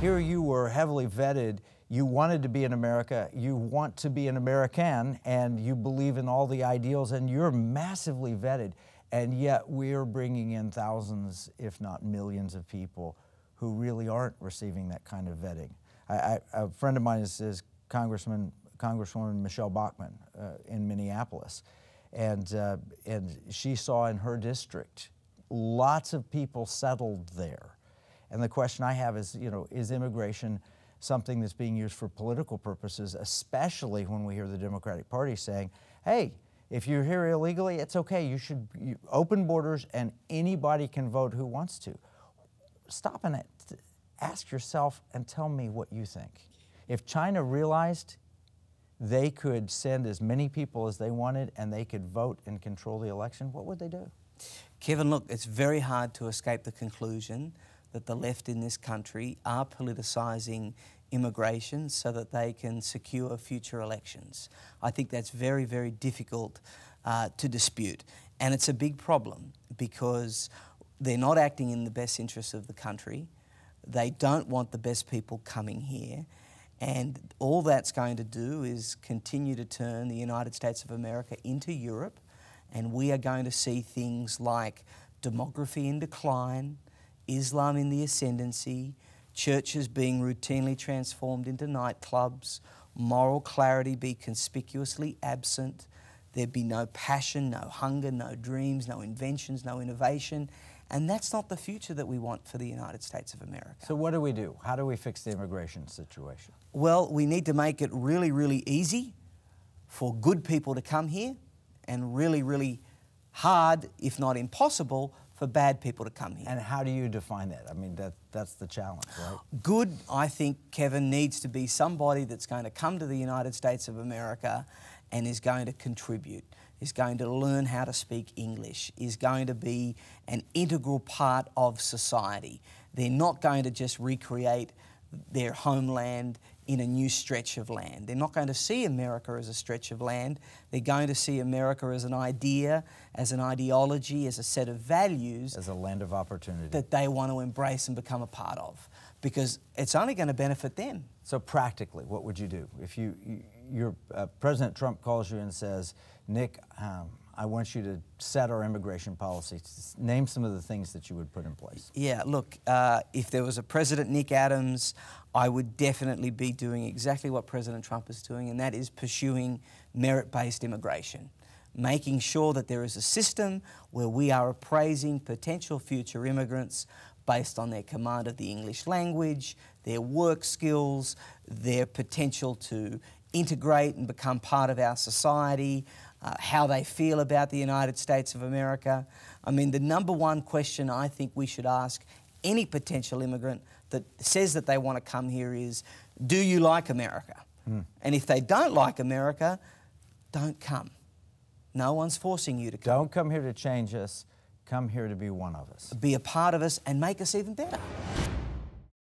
Here you were heavily vetted. You wanted to be in America. You want to be an American, and you believe in all the ideals, and you're massively vetted. And yet, we're bringing in thousands, if not millions, of people who really aren't receiving that kind of vetting. I, I, a friend of mine is, is Congressman, Congresswoman Michele Bachmann uh, in Minneapolis, and uh, and she saw in her district lots of people settled there and the question I have is, you know, is immigration something that's being used for political purposes, especially when we hear the Democratic Party saying, hey, if you're here illegally, it's okay. You should you open borders and anybody can vote who wants to. Stop and ask yourself and tell me what you think. If China realized they could send as many people as they wanted and they could vote and control the election, what would they do? Kevin, look, it's very hard to escape the conclusion that the left in this country are politicising immigration so that they can secure future elections. I think that's very, very difficult uh, to dispute. And it's a big problem because they're not acting in the best interests of the country. They don't want the best people coming here. And all that's going to do is continue to turn the United States of America into Europe. And we are going to see things like demography in decline, Islam in the ascendancy, churches being routinely transformed into nightclubs, moral clarity be conspicuously absent, there'd be no passion, no hunger, no dreams, no inventions, no innovation. And that's not the future that we want for the United States of America. So, what do we do? How do we fix the immigration situation? Well, we need to make it really, really easy for good people to come here and really, really hard, if not impossible, for bad people to come here. And how do you define that? I mean, that, that's the challenge, right? Good, I think, Kevin, needs to be somebody that's going to come to the United States of America and is going to contribute, is going to learn how to speak English, is going to be an integral part of society. They're not going to just recreate their homeland in a new stretch of land. They're not going to see America as a stretch of land. They're going to see America as an idea, as an ideology, as a set of values. As a land of opportunity. That they want to embrace and become a part of. Because it's only going to benefit them. So, practically, what would you do? If you, you your, uh, President Trump calls you and says, Nick, um, I want you to set our immigration policy. Name some of the things that you would put in place. Yeah, look, uh, if there was a President Nick Adams, I would definitely be doing exactly what President Trump is doing, and that is pursuing merit based immigration. Making sure that there is a system where we are appraising potential future immigrants based on their command of the English language, their work skills, their potential to integrate and become part of our society, uh, how they feel about the United States of America. I mean, the number one question I think we should ask any potential immigrant that says that they want to come here is Do you like America? Mm. And if they don't like America, don't come. No one's forcing you to come. Don't come here to change us. Come here to be one of us. Be a part of us and make us even better.